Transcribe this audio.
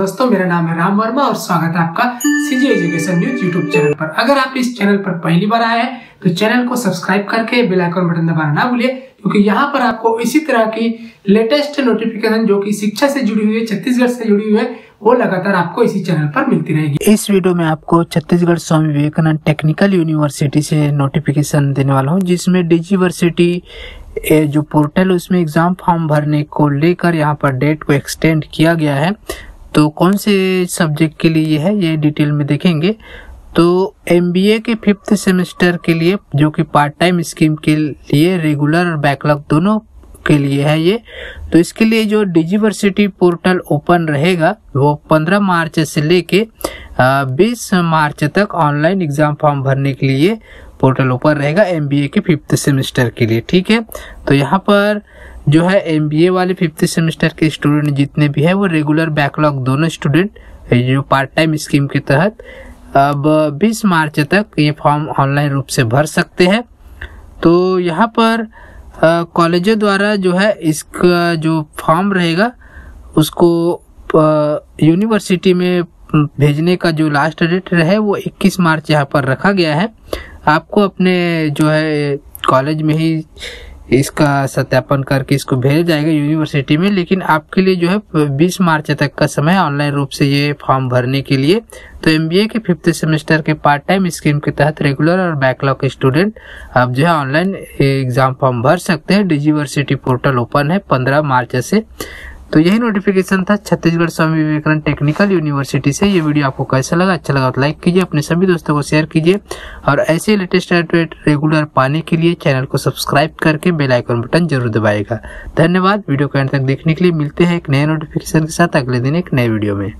दोस्तों, मेरा नाम है राम वर्मा और स्वागत है आपका CG education news YouTube channel पर। अगर आप इस चैनल पर पहली बार आए हैं तो चैनल को सब्सक्राइब करके बेल आइकन बटन दबाना ना भूलिए, क्योंकि यहाँ पर आपको इसी तरह की लेटेस्ट नोटिफिकेशन जो कि शिक्षा से जुड़ी हुई है, छत्तीसगढ़ से जुड़ी हुई है, वो लगातार आपको इसी चैनल पर मिलती रहेगी। इस वीडियो में आपको छत्तीसगढ़ स्वामी विवेकानंद टेक्निकल यूनिवर्सिटी से नोटिफिकेशन देने वाला हूँ, जिसमें डिजीवर्सिटी जो पोर्टल उसमें एग्ज़ाम फॉर्म भरने को लेकर यहाँ पर डेट को एक्सटेंड किया गया है। तो कौन से सब्जेक्ट के लिए है? ये डिटेल में देखेंगे। तो एमबीए के फिफ्थ सेमेस्टर के लिए, जो कि पार्ट टाइम स्कीम के लिए रेगुलर और बैकलॉग दोनों के लिए है ये। तो इसके लिए जो डिजिवर्सिटी पोर्टल ओपन रहेगा, वो 15 मार्च से लेके 20 मार्च तक ऑनलाइन एग्ज़ाम फॉर्म भरने के लिए पोर्टल ओपन रहेगा एमबीए के फिफ्थ सेमेस्टर के लिए, ठीक है? तो यहाँ पर जो है एमबीए वाले फिफ्थ सेमेस्टर के स्टूडेंट जितने भी है, वो रेगुलर बैकलॉग दोनों स्टूडेंट जो पार्ट टाइम स्कीम के तहत, अब 20 मार्च तक ये फॉर्म ऑनलाइन रूप से भर सकते हैं। तो यहाँ पर कॉलेजों द्वारा जो है इसका जो फॉर्म रहेगा, उसको यूनिवर्सिटी में भेजने का जो लास्ट डेट रहे, वो 21 मार्च यहाँ पर रखा गया है। आपको अपने जो है कॉलेज में ही इसका सत्यापन करके इसको भेजा जाएगा यूनिवर्सिटी में, लेकिन आपके लिए जो है 20 मार्च तक का समय ऑनलाइन रूप से ये फॉर्म भरने के लिए। तो एमबीए के फिफ्थ सेमेस्टर के पार्ट टाइम स्कीम के तहत रेगुलर और बैकलॉग स्टूडेंट आप जो है ऑनलाइन एग्ज़ाम फॉर्म भर सकते हैं। डिजीवर्सिटी पोर्टल ओपन है, पंद्रह मार्च से। तो यही नोटिफिकेशन था छत्तीसगढ़ स्वामी विवेकानंद टेक्निकल यूनिवर्सिटी से। ये वीडियो आपको कैसा लगा? अच्छा लगा तो लाइक कीजिए, अपने सभी दोस्तों को शेयर कीजिए। और ऐसे लेटेस्ट अपडेट रेगुलर पाने के लिए चैनल को सब्सक्राइब करके बेल आइकन बटन ज़रूर दबाएगा धन्यवाद वीडियो को एंड तक देखने के लिए मिलते हैं एक नए नोटिफिकेशन के साथ अगले दिन एक नए वीडियो में।